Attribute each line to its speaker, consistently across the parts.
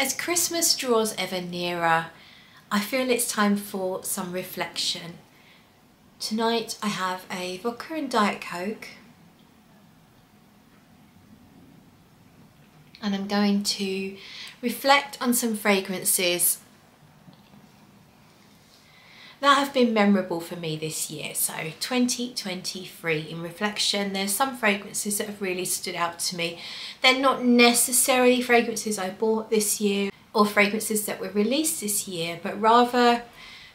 Speaker 1: As Christmas draws ever nearer, I feel it's time for some reflection. Tonight I have a vodka and Diet Coke and I'm going to reflect on some fragrances that have been memorable for me this year. So 2023 in reflection, there's some fragrances that have really stood out to me. They're not necessarily fragrances I bought this year or fragrances that were released this year, but rather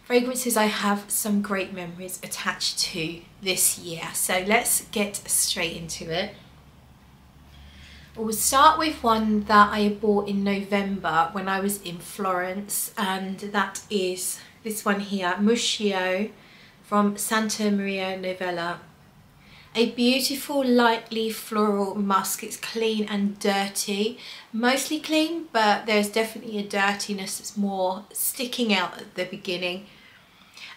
Speaker 1: fragrances I have some great memories attached to this year. So let's get straight into it. We'll start with one that I bought in November when I was in Florence and that is this one here, Muschio from Santa Maria Novella. A beautiful lightly floral musk. It's clean and dirty. Mostly clean, but there's definitely a dirtiness that's more sticking out at the beginning.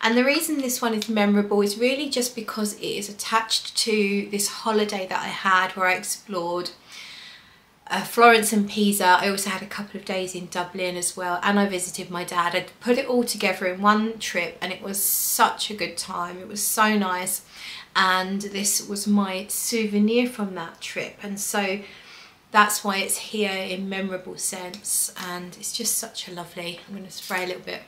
Speaker 1: And the reason this one is memorable is really just because it is attached to this holiday that I had where I explored uh, Florence and Pisa. I also had a couple of days in Dublin as well and I visited my dad. I put it all together in one trip and it was such a good time. It was so nice and this was my souvenir from that trip and so that's why it's here in memorable sense and it's just such a lovely, I'm going to spray a little bit.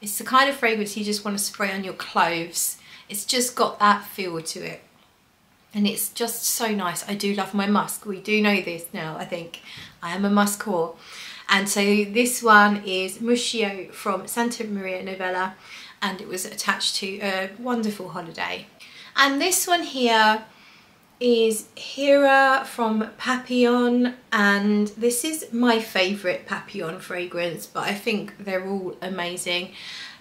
Speaker 1: It's the kind of fragrance you just want to spray on your clothes. It's just got that feel to it and it's just so nice. I do love my musk. We do know this now, I think. I am a musk whore. And so this one is Muschio from Santa Maria Novella and it was attached to a wonderful holiday. And this one here is Hera from Papillon and this is my favourite Papillon fragrance but I think they're all amazing.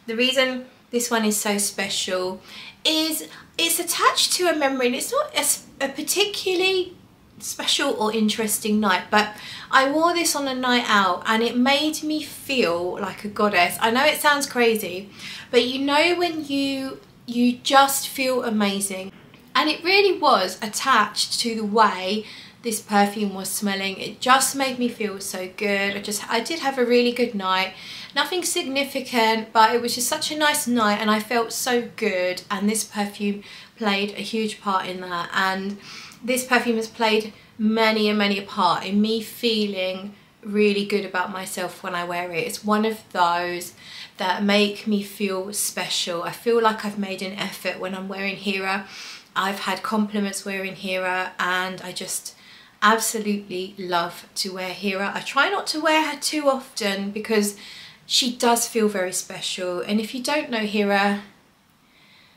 Speaker 1: The reason this one is so special is it's attached to a memory and it's not a, a particularly special or interesting night but I wore this on a night out and it made me feel like a goddess. I know it sounds crazy but you know when you you just feel amazing and it really was attached to the way this perfume was smelling. It just made me feel so good. I just I did have a really good night Nothing significant, but it was just such a nice night and I felt so good and this perfume played a huge part in that and this perfume has played many and many a part in me feeling really good about myself when I wear it. It's one of those that make me feel special. I feel like I've made an effort when I'm wearing Hera. I've had compliments wearing Hera and I just absolutely love to wear Hera. I try not to wear her too often because she does feel very special. And if you don't know Hera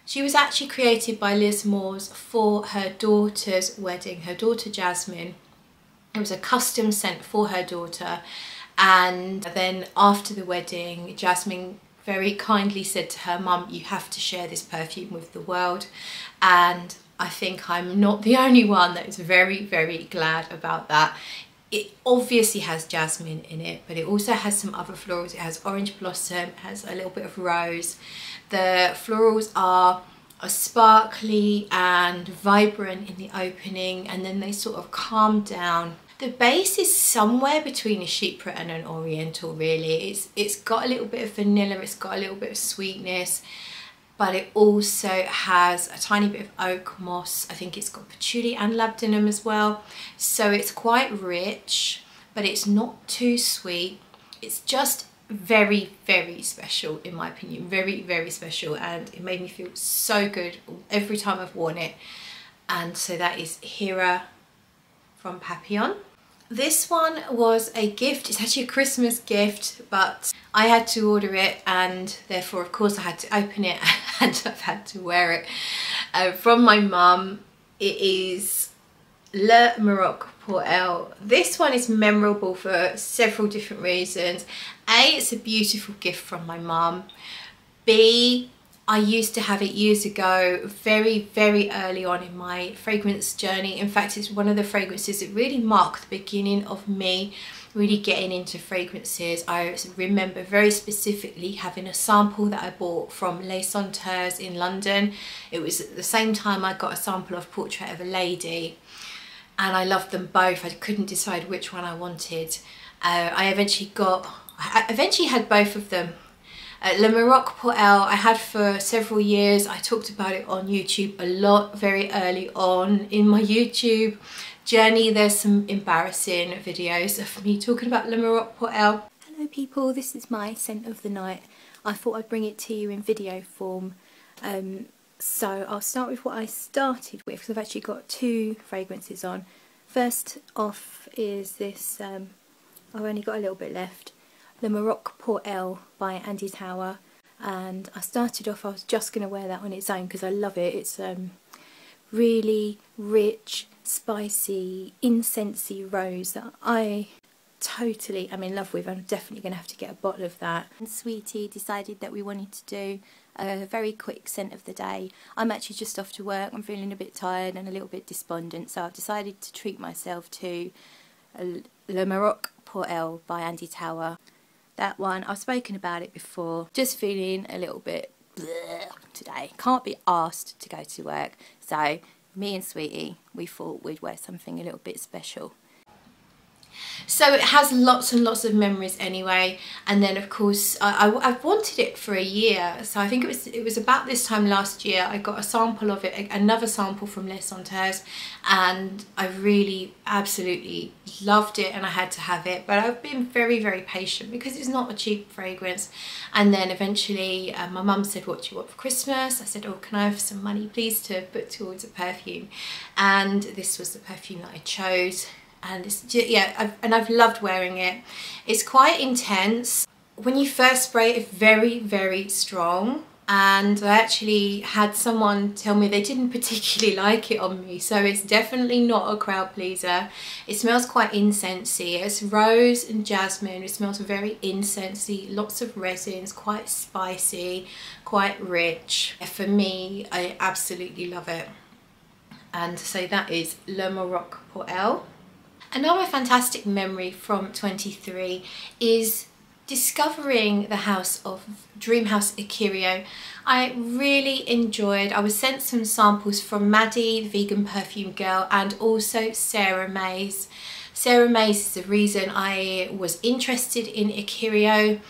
Speaker 1: she was actually created by Liz Moores for her daughter's wedding, her daughter Jasmine. It was a custom scent for her daughter. And then after the wedding Jasmine very kindly said to her mum you have to share this perfume with the world. And I think I'm not the only one that is very very glad about that it obviously has jasmine in it but it also has some other florals. It has orange blossom it has a little bit of rose. The florals are, sparkly and vibrant in the opening and then they sort of calm down. The base is somewhere between a chypre and an oriental really. It's it's got a little bit of vanilla it's got a little bit of sweetness but it also has a tiny bit of oak moss. I think it's got patchouli and labdanum as well. So it's quite rich, but it's not too sweet. It's just very, very special in my opinion. Very, very special. And it made me feel so good every time I've worn it. And so that is Hera from Papillon. This one was a gift, it's actually a Christmas gift, but I had to order it and therefore of course I had to open it and I've had to wear it. Uh, from my mum, it is Le Maroc Pour Elle. This one is memorable for several different reasons. A, it's a beautiful gift from my mum. B, I used to have it years ago, very, very early on in my fragrance journey. In fact, it's one of the fragrances that really marked the beginning of me really getting into fragrances. I remember very specifically having a sample that I bought from Les Senteurs in London. It was at the same time I got a sample of Portrait of a Lady and I loved them both. I couldn't decide which one I wanted Uh, I eventually got, I eventually had both of them. Uh, Le Maroc Pour Elle I had for several years. I talked about it on YouTube a lot very early on in my YouTube journey. There's some embarrassing videos of me talking about Le Maroc Pour Elle.
Speaker 2: Hello people, this is my scent of the night. I thought I'd bring it to you in video form. Um, so I'll start with what I started with because I've actually got two fragrances on. First off is this, um, I've only got a little bit left, Le Maroc Pour Elle by Andy Tauer and I started off, I was just going to wear that on its own because I love it. It's um, really rich, spicy, incensey rose that I totally am in love with. I'm definitely going to have to get a bottle of that. And Sweetie decided that we wanted to do a very quick scent of the day. I'm actually just off to work, I'm feeling a bit tired and a little bit despondent, so I've decided to treat myself to Le Maroc Pour Elle by Andy Tauer. That one, I've spoken about it before, just feeling a little bit today. Can't be asked to go to work, so me and Sweetie, we thought we'd wear something a little bit special.
Speaker 1: So it has lots and lots of memories anyway. And then of course, I, I, have wanted it for a year. So I think it was it was about this time last year, I got a sample of it, another sample from Les Senteurs. And I really absolutely loved it and I had to have it. But I've been very, very patient because it's not a cheap fragrance. And then eventually uh, my mum said, what do you want for Christmas? I said, oh, can I have some money please to put towards a perfume? And this was the perfume that I chose and it's yeah I've, and I've loved wearing it. It's quite intense. When you first spray it, it's very very strong. And I actually had someone tell me they didn't particularly like it on me. So it's definitely not a crowd pleaser. It smells quite incensey. It's rose and jasmine. It smells very incensey. Lots of resins quite spicy quite rich. For me I absolutely love it. And so that is Le Maroc Pour Elle Another fantastic memory from 23 is discovering the house of Dreamhouse Ikiryo. I really enjoyed, I was sent some samples from Maddie, the vegan perfume girl, and also Sarah Mayes. Sarah Mayes is the reason I was interested in Ikiryo.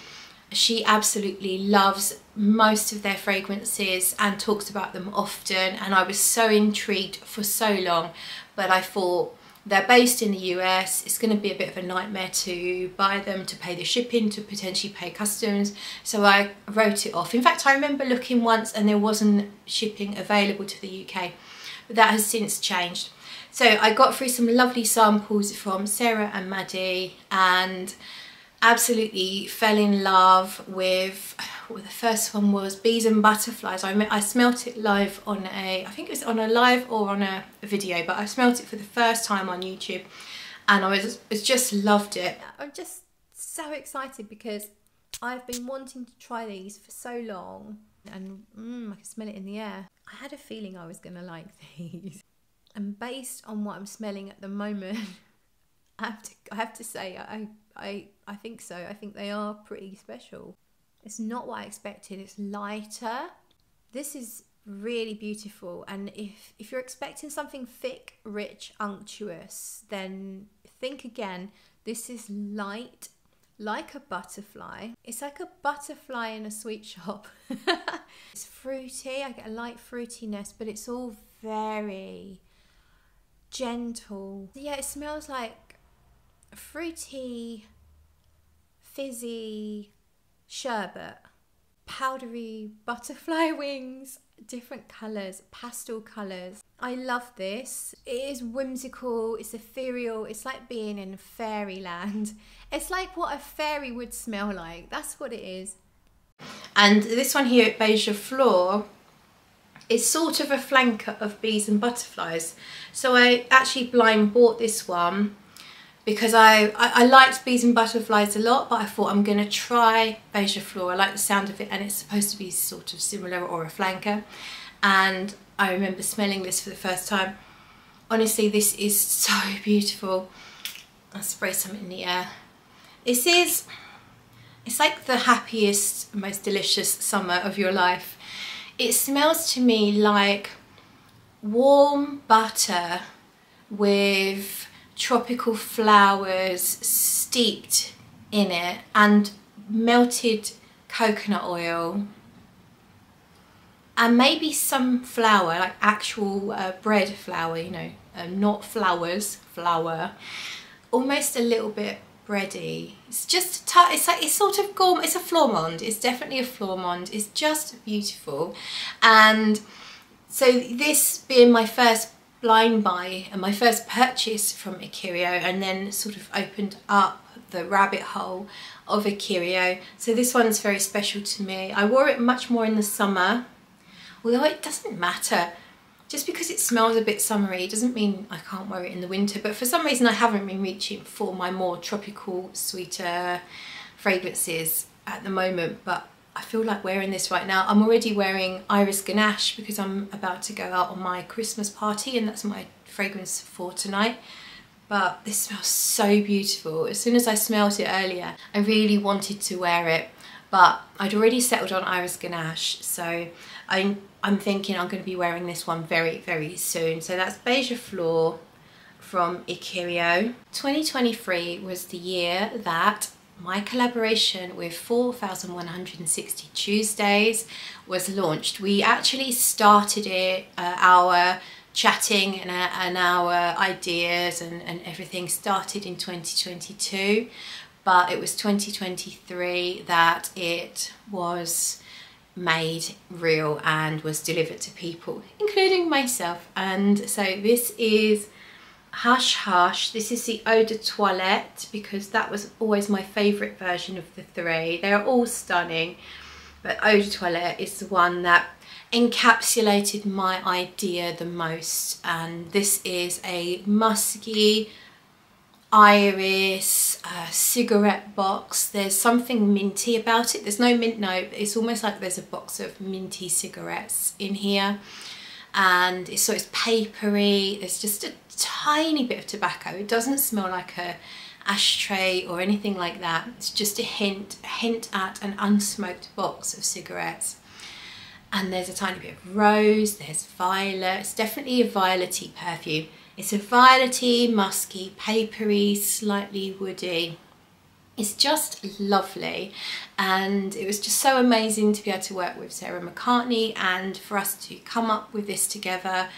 Speaker 1: She absolutely loves most of their fragrances and talks about them often and I was so intrigued for so long but I thought they're based in the US. It's going to be a bit of a nightmare to buy them, to pay the shipping, to potentially pay customs. So I wrote it off. In fact, I remember looking once and there wasn't shipping available to the UK. But that has since changed. So I got through some lovely samples from Sarah and Maddie and absolutely fell in love with well, the first one was bees and butterflies. I, I smelt it live on a I think it was on a live or on a video but I smelt it for the first time on YouTube and I was, was just loved it.
Speaker 2: I'm just so excited because I've been wanting to try these for so long and mm, I can smell it in the air. I had a feeling I was gonna like these and based on what I'm smelling at the moment I have to I have to say I I I think so. I think they are pretty special. It's not what I expected. It's lighter. This is really beautiful and if if you're expecting something thick, rich, unctuous, then think again. This is light like a butterfly. It's like a butterfly in a sweet shop. it's fruity, I get a light fruitiness, but it's all very gentle. Yeah, it smells like fruity fizzy sherbet, powdery butterfly wings, different colours, pastel colours. I love this. It is whimsical, it's ethereal, it's like being in fairyland. It's like what a fairy would smell like. That's what it is.
Speaker 1: And this one here at Beija Flor is sort of a flanker of bees and butterflies. So I actually blind bought this one because I, I, I, liked bees and butterflies a lot but I thought I'm going to try Beija Flor. I like the sound of it and it's supposed to be sort of similar or a flanker and I remember smelling this for the first time. Honestly this is so beautiful. I'll spray some in the air. This is, it's like the happiest, most delicious summer of your life. It smells to me like warm butter with tropical flowers steeped in it and melted coconut oil and maybe some flour like actual uh, bread flour you know um, not flowers flour almost a little bit bready. It's just it's like it's sort of gourmet it's a flormond it's definitely a flormond it's just beautiful. And so this being my first blind buy and my first purchase from Ikiryo and then sort of opened up the rabbit hole of Ikiryo. So this one's very special to me. I wore it much more in the summer, although it doesn't matter. Just because it smells a bit summery doesn't mean I can't wear it in the winter, but for some reason I haven't been reaching for my more tropical, sweeter fragrances at the moment, but I feel like wearing this right now. I'm already wearing Iris Ganache because I'm about to go out on my Christmas party and that's my fragrance for tonight. But this smells so beautiful. As soon as I smelled it earlier, I really wanted to wear it. But I'd already settled on Iris Ganache, so I'm, I'm thinking I'm going to be wearing this one very, very soon. So that's Beija Flor from Ikiryo. 2023 was the year that my collaboration with 4160 Tuesdays was launched. We actually started it, uh, our chatting and, uh, and our ideas and, and everything started in 2022 but it was 2023 that it was made real and was delivered to people including myself and so this is Hush Hush. This is the Eau de Toilette because that was always my favourite version of the three. They're all stunning, but Eau de Toilette is the one that encapsulated my idea the most. And this is a musky iris uh, cigarette box. There's something minty about it. There's no mint note. It's almost like there's a box of minty cigarettes in here and it's, so it's papery. There's just a tiny bit of tobacco. It doesn't smell like a ashtray or anything like that. It's just a hint, a hint at an unsmoked box of cigarettes. And there's a tiny bit of rose, there's violet. It's definitely a violety perfume. It's a violety, musky, papery, slightly woody it's just lovely and it was just so amazing to be able to work with Sarah McCartney and for us to come up with this together.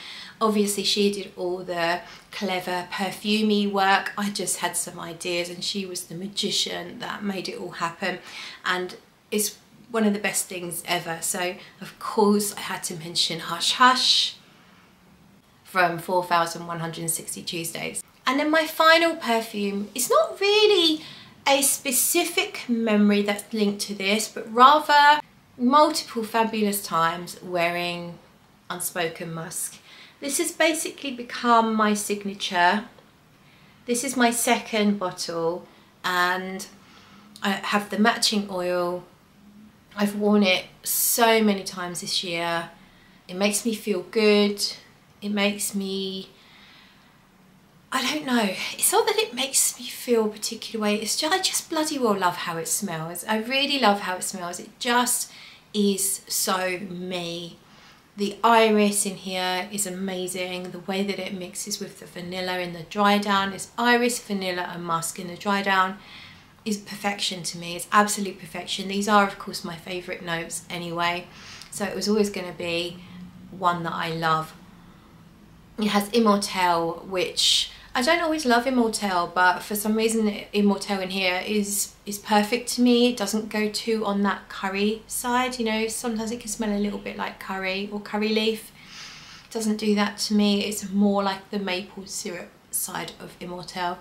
Speaker 1: Obviously she did all the clever perfumey work, I just had some ideas and she was the magician that made it all happen and it's one of the best things ever. So of course I had to mention Hush Hush from 4160 Tuesdays. And then my final perfume, it's not really a specific memory that's linked to this, but rather multiple fabulous times wearing Unspoken Musk. This has basically become my signature. This is my second bottle and I have the matching oil. I've worn it so many times this year. It makes me feel good. It makes me I don't know, it's not that it makes me feel a particular way, it's just, I just bloody well love how it smells. I really love how it smells, it just is so me. The iris in here is amazing, the way that it mixes with the vanilla in the dry down is iris, vanilla and musk in the dry down is perfection to me, it's absolute perfection. These are of course my favourite notes anyway, so it was always going to be one that I love. It has Immortelle, which I don't always love Immortelle, but for some reason Immortelle in here is is perfect to me. It doesn't go too on that curry side, you know, sometimes it can smell a little bit like curry or curry leaf. It doesn't do that to me. It's more like the maple syrup side of Immortelle.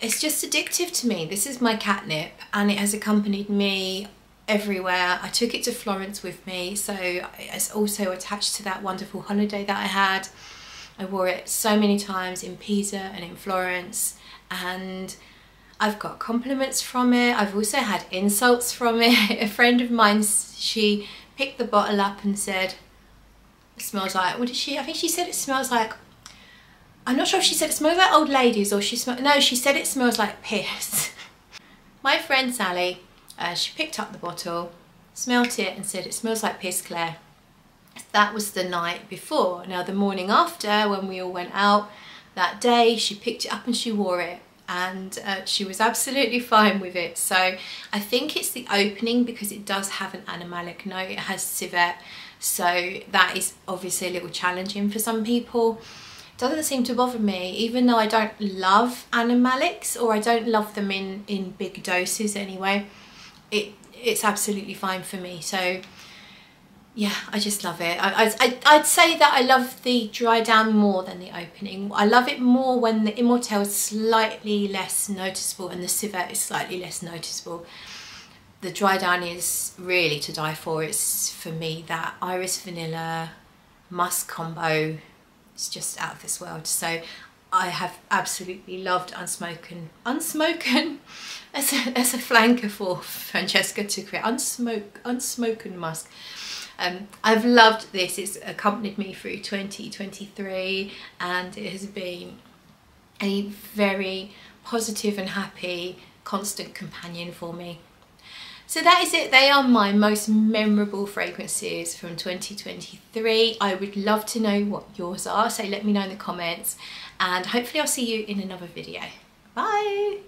Speaker 1: It's just addictive to me. This is my catnip and it has accompanied me everywhere. I took it to Florence with me, so it's also attached to that wonderful holiday that I had. I wore it so many times in Pisa and in Florence and I've got compliments from it. I've also had insults from it. A friend of mine, she picked the bottle up and said, it smells like, what did she, I think she said it smells like, I'm not sure if she said it smells like old ladies or she smelled, no, she said it smells like piss. My friend Sally, uh, she picked up the bottle, smelt it and said it smells like piss Claire that was the night before. Now the morning after when we all went out, that day. She picked it up and she wore it and uh, she was absolutely fine with it. So I think it's the opening because it does have an animalic note. It has civet. So that is obviously a little challenging for some people. Doesn't seem to bother me, even though I don't love animalics or I don't love them in, in big doses anyway. It It's absolutely fine for me. So yeah, I just love it. I, I, I'd say that I love the dry down more than the opening. I love it more when the Immortelle is slightly less noticeable and the Civet is slightly less noticeable. The dry down is really to die for. It's for me that iris vanilla musk combo is just out of this world. So I have absolutely loved Unsmoken. Unsmoken as a, as a flanker for Francesca to create. Unsmoke, unsmoken musk. Um, I've loved this, it's accompanied me through 2023 and it has been a very positive and happy constant companion for me. So that is it, they are my most memorable fragrances from 2023. I would love to know what yours are, so let me know in the comments and hopefully I'll see you in another video. Bye!